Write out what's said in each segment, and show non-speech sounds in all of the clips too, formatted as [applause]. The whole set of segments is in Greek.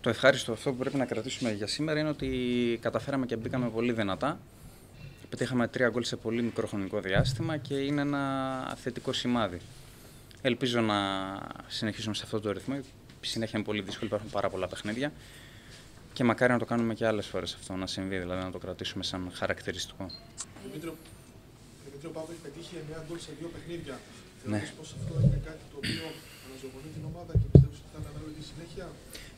Το ευχάριστο αυτό που πρέπει να κρατήσουμε για σήμερα είναι ότι καταφέραμε και μπήκαμε πολύ δυνατά. Πετύχαμε τρία γκολ σε πολύ μικρό χρονικό διάστημα και είναι ένα θετικό σημάδι. Ελπίζω να συνεχίσουμε σε αυτό το ρυθμό. Συνέχεια είναι πολύ δύσκολο, υπάρχουν πάρα πολλά παιχνίδια. Και μακάρι να το κάνουμε και άλλες φορές αυτό να συμβεί, δηλαδή να το κρατήσουμε σαν χαρακτηριστικό. Δημήτρη, ο Πάπα έχει πετύχει 9 γκολ σε δύο παιχνίδια. Ναι. Θεωρείς πως αυτό είναι κάτι το οποίο αναζωογονεί την ομάδα και πιστεύεις ότι θα αναλογεί συνέχεια;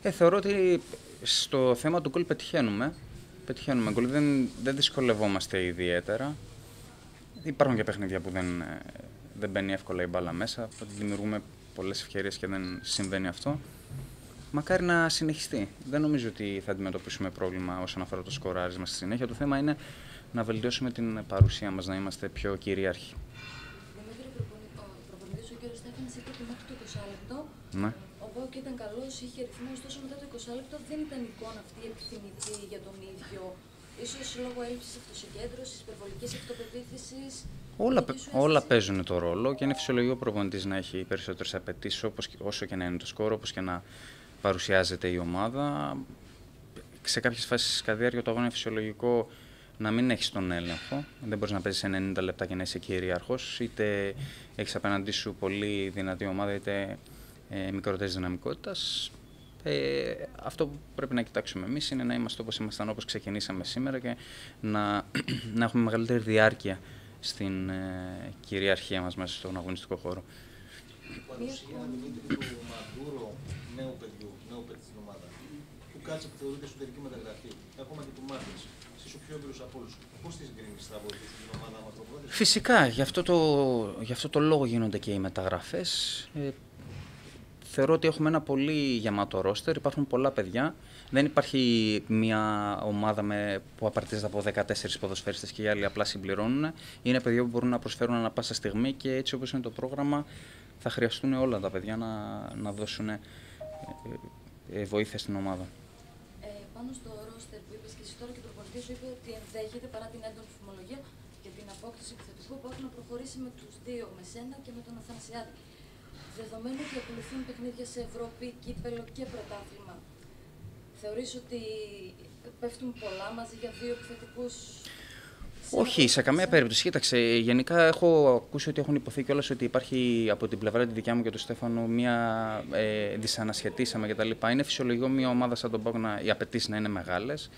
Ε, θεωρώ ότι στο θέμα του γκολ πετυχαίνουμε. Πετυχαίνουμε γκολ, δεν, δεν δυσκολευόμαστε ιδιαίτερα. Υπάρχουν και παιχνίδια που δεν, ε, δεν μπαίνει εύκολα η μπάλα μέσα, ότι δημιουργούμε πολλές ευκαιρίες και δεν συμβαίνει αυτό. Μακάρι να συνεχιστεί. Δεν νομίζω ότι θα αντιμετωπίσουμε πρόβλημα όσον αφορά το σκοράρισμα στη συνέχεια. Το θέμα είναι να βελτιώσουμε την παρουσία μας, να είμαστε πιο κυρίαρχοι. Δημήτρη, προπονη- ο προπονητής ο κ. Στέφανης είπε ότι μέχρι το 20 λεπτό Ναι. ο Πάουκ ήταν καλός, είχε ρυθμό, ωστόσο μετά το 20 λεπτό δεν ήταν εικόνα αυτή επιθυμητή για τον ίδιο. Ίσως λόγω έλλειψης αυτοσυγκέντρωσης, υπερβολικής αυτοπεποίθησης. Όλα, Δική σου όλα αίσθηση. παίζουν το ρόλο και είναι φυσιολογικό ο προπονητής να έχει περισσότερες απαιτήσεις όσο και να είναι το σκόρο, όπως και να παρουσιάζεται η ομάδα. Σε κάποιες φάσεις κατά της διάρκεια του αγώνα είναι φυσιολογικό να μην έχεις τον έλεγχο. Δεν μπορείς να παίζεις 90 λεπτά και να είσαι κυρίαρχος. Είτε έχεις απέναντί σου πολύ δυνατή ομάδα, είτε ε, μικρότερης δυναμικότητας. Ε, αυτό που πρέπει να κοιτάξουμε εμείς είναι να είμαστε όπως ήμασταν όπως ξεκινήσαμε σήμερα και να, [clears throat] να έχουμε μεγαλύτερη διάρκεια στην ε, κυριαρχία μας μέσα στον αγωνιστικό χώρο. Η παρουσία Δημήτρη του Μαντούρο, νέου παιδιού, νέου παιδί στην ομάδα, που κάτσε που θεωρείται εσωτερική μεταγραφή, ακόμα και του Μάρτινς, είσαι ο πιο έμπειρο από όλους. Πώς τι γκρίνει θα βοηθήσουν την ομάδα μα το πρώτο. Φυσικά, γι' αυτό το, γι αυτό το λόγο γίνονται και οι μεταγραφές. Ε, θεωρώ ότι έχουμε ένα πολύ γεμάτο ρόστερ, υπάρχουν πολλά παιδιά. Δεν υπάρχει μια ομάδα με, που απαρτίζεται από 14 ποδοσφαίριστες και οι άλλοι απλά συμπληρώνουν. Είναι παιδιά που μπορούν να προσφέρουν ανα πάσα στιγμή και έτσι όπως είναι το πρόγραμμα θα χρειαστούν όλα τα παιδιά να, να δώσουν ε, ε, βοήθεια στην ομάδα. Ε, πάνω στο ρόστερ που είπες και εσύ τώρα και ο προπονητής σου είπε ότι ενδέχεται παρά την έντονη φημολογία για την απόκτηση επιθετικού που έχουν να προχωρήσει με τους δύο, με σένα και με τον Αθανασιάδη. Δεδομένου ότι ακολουθούν παιχνίδια σε Ευρώπη, κύπελο και πρωτάθλημα, θεωρείς ότι πέφτουν πολλά μαζί για δύο επιθετικούς σε ένα Όχι, σε καμία πρωτάθλημα; περίπτωση. Κοίταξε, γενικά έχω ακούσει ότι έχουν υποθεί κιόλας ότι υπάρχει από την πλευρά τη δικιά μου και του Στέφανου μια ε, δυσανασχετήσαμε κτλ. Είναι φυσιολογικό μια ομάδα σαν τον Πάουκ να οι απαιτήσεις να είναι μεγάλες.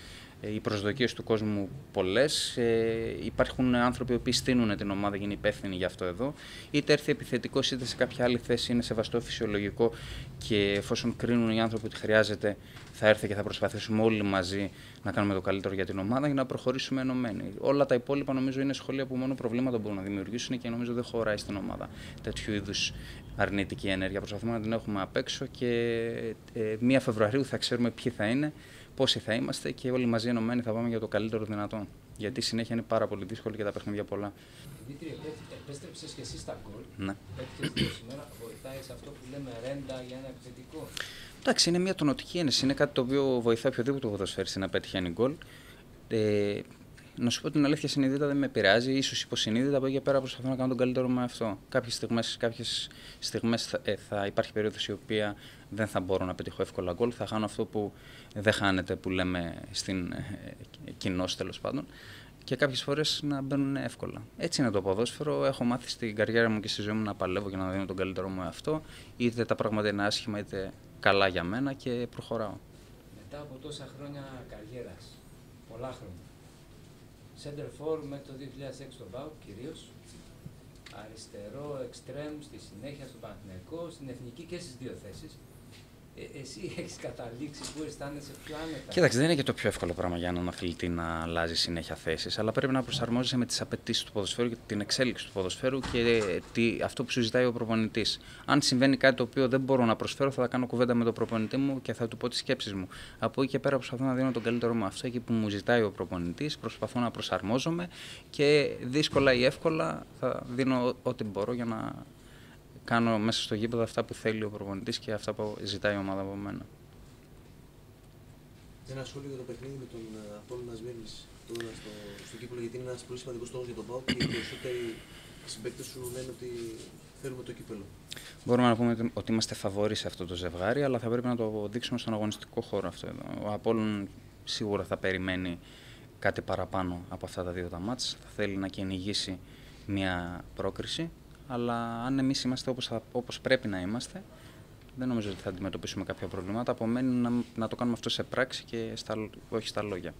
Οι προσδοκίες του κόσμου πολλές. Ε, υπάρχουν άνθρωποι που στείνουν την ομάδα και είναι υπεύθυνοι γι' αυτό εδώ. Είτε έρθει επιθετικός είτε σε κάποια άλλη θέση είναι σεβαστό φυσιολογικό και εφόσον κρίνουν οι άνθρωποι ότι χρειάζεται, θα έρθει και θα προσπαθήσουμε όλοι μαζί να κάνουμε το καλύτερο για την ομάδα για να προχωρήσουμε ενωμένοι. Όλα τα υπόλοιπα νομίζω είναι σχόλια που μόνο προβλήματα μπορούν να δημιουργήσουν και νομίζω δεν χωράει στην ομάδα τέτοιου είδους αρνητική ενέργεια. Προσπαθούμε να την έχουμε απ' έξω και ε, 1 Φεβρουαρίου θα ξέρουμε ποιοι θα είναι, πόσοι θα είμαστε και όλοι μαζί ενωμένοι θα πάμε για το καλύτερο δυνατό. Γιατί η συνέχεια είναι πάρα πολύ δύσκολη και τα παιχνίδια πολλά. Δημήτρη, επέ- επέστρεψες και εσύ στα γκολ. Ναι. Πέτυχες δύο σήμερα, βοηθάει σε αυτό που λέμε ρέντα για ένα επιθετικό. Εντάξει, είναι μια τονοτική ένεση. Είναι κάτι το οποίο βοηθάει οποιοδήποτε ποδοσφαίριστη να πετυχαίνει γκολ. Ε, να σου πω την αλήθεια, συνειδητά δεν με επηρεάζει. ίσως υποσυνείδητα από εκεί και πέρα προσπαθώ να κάνω τον καλύτερο με αυτό. Κάποιες στιγμές, κάποιες στιγμές θα, ε, θα υπάρχει περίοδος η οποία δεν θα μπορώ να πετύχω εύκολα γκολ. Θα χάνω αυτό που δεν χάνεται, που λέμε στην ε, κοινός τέλος πάντων. Και κάποιες φορές να μπαίνουν εύκολα. Έτσι είναι το ποδόσφαιρο. Έχω μάθει στην καριέρα μου και στη ζωή μου να παλεύω και να δίνω τον καλύτερό μου αυτό. Είτε τα πράγματα είναι άσχημα, είτε καλά για μένα και προχωράω. Μετά από τόσα χρόνια καριέρας, πολλά χρόνια. Center for μέχρι το 2006 στον ΠΑΟΚ κυρίως. Αριστερό, εξτρέμ, στη συνέχεια στον Παναθηναϊκό, στην Εθνική και στις δύο θέσεις. Ε, εσύ [laughs] έχεις καταλήξει που αισθάνεσαι πιο άνετα. Κοίταξε, δεν είναι και το πιο εύκολο πράγμα για έναν αθλητή να αλλάζει συνέχεια θέσεις, αλλά πρέπει να προσαρμόζεσαι με τις απαιτήσεις του ποδοσφαίρου και την εξέλιξη του ποδοσφαίρου και τι, αυτό που σου ζητάει ο προπονητής. Αν συμβαίνει κάτι το οποίο δεν μπορώ να προσφέρω, θα τα κάνω κουβέντα με τον προπονητή μου και θα του πω τις σκέψεις μου. Από εκεί και πέρα προσπαθώ να δίνω τον καλύτερό μου αυτό εκεί που μου ζητάει ο προπονητής, προσπαθώ να προσαρμόζομαι και δύσκολα ή εύκολα θα δίνω ό,τι μπορώ για να κάνω μέσα στο γήπεδο αυτά που θέλει ο προπονητής και αυτά που ζητάει η ομάδα από μένα. Ένα σχόλιο για το παιχνίδι με τον ε, Απόλλωνα Σμύρνης τώρα στο, στο κύπελο, γιατί είναι ένας πολύ σημαντικός στόχος για τον ΠΑΟΚ και οι περισσότεροι συμπαίκτες σου λένε ότι θέλουμε το κύπελο. Μπορούμε να πούμε ότι- ότι είμαστε φαβοροί σε αυτό το ζευγάρι, αλλά θα πρέπει να το δείξουμε στον αγωνιστικό χώρο αυτό εδώ. Ο Απόλλων σίγουρα θα περιμένει κάτι παραπάνω από αυτά τα δύο τα μάτς. Θα θέλει να κυνηγήσει μια πρόκριση, αλλά αν εμείς είμαστε όπως, θα, όπως πρέπει να είμαστε, δεν νομίζω ότι θα αντιμετωπίσουμε κάποια προβλήματα. Απομένει να, να το κάνουμε αυτό σε πράξη και στα, όχι στα λόγια.